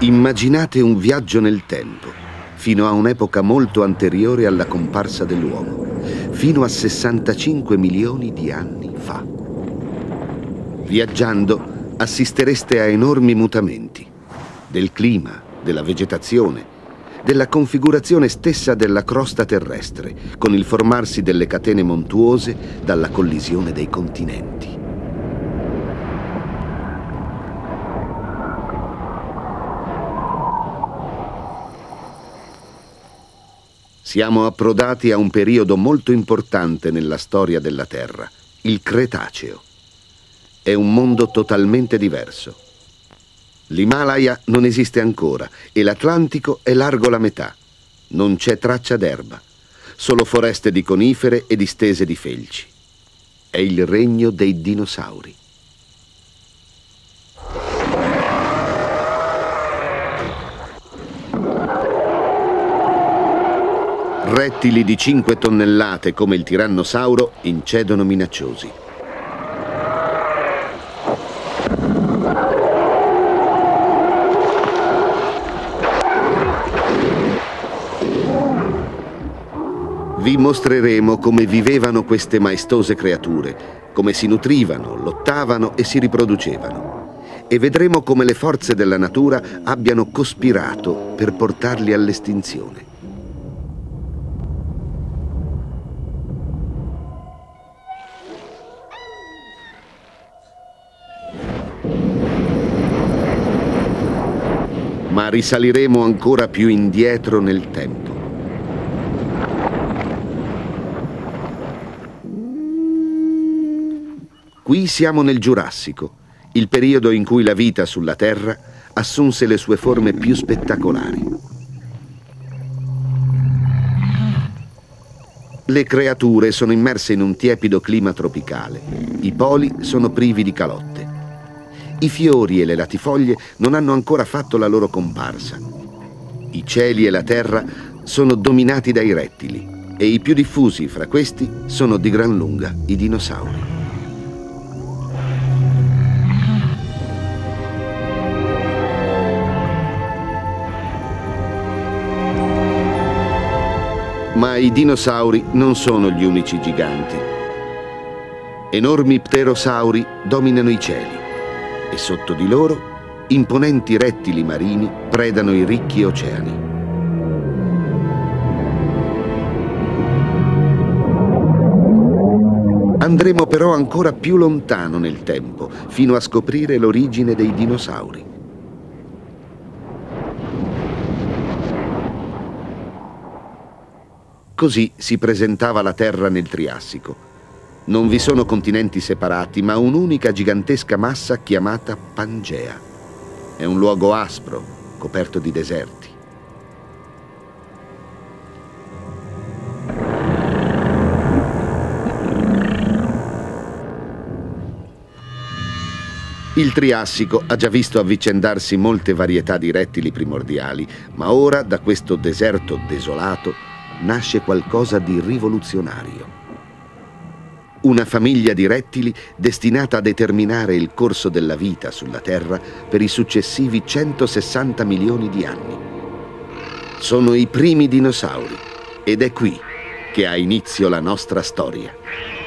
Immaginate un viaggio nel tempo, fino a un'epoca molto anteriore alla comparsa dell'uomo, fino a 65 milioni di anni fa. Viaggiando assistereste a enormi mutamenti del clima, della vegetazione, della configurazione stessa della crosta terrestre, con il formarsi delle catene montuose dalla collisione dei continenti. Siamo approdati a un periodo molto importante nella storia della Terra, il Cretaceo. È un mondo totalmente diverso. L'Himalaya non esiste ancora e l'Atlantico è largo la metà. Non c'è traccia d'erba, solo foreste di conifere e distese di felci. È il regno dei dinosauri. Rettili di 5 tonnellate come il tirannosauro incedono minacciosi. Vi mostreremo come vivevano queste maestose creature, come si nutrivano, lottavano e si riproducevano. E vedremo come le forze della natura abbiano cospirato per portarli all'estinzione. Risaliremo ancora più indietro nel tempo. Qui siamo nel Giurassico, il periodo in cui la vita sulla Terra assunse le sue forme più spettacolari. Le creature sono immerse in un tiepido clima tropicale. I poli sono privi di calotte. I fiori e le latifoglie non hanno ancora fatto la loro comparsa. I cieli e la terra sono dominati dai rettili e i più diffusi fra questi sono di gran lunga i dinosauri. Ma i dinosauri non sono gli unici giganti. Enormi pterosauri dominano i cieli e sotto di loro imponenti rettili marini predano i ricchi oceani. Andremo però ancora più lontano nel tempo, fino a scoprire l'origine dei dinosauri. Così si presentava la Terra nel Triassico non vi sono continenti separati, ma un'unica gigantesca massa chiamata Pangea. È un luogo aspro, coperto di deserti. Il Triassico ha già visto avvicendarsi molte varietà di rettili primordiali, ma ora da questo deserto desolato nasce qualcosa di rivoluzionario una famiglia di rettili destinata a determinare il corso della vita sulla Terra per i successivi 160 milioni di anni. Sono i primi dinosauri ed è qui che ha inizio la nostra storia.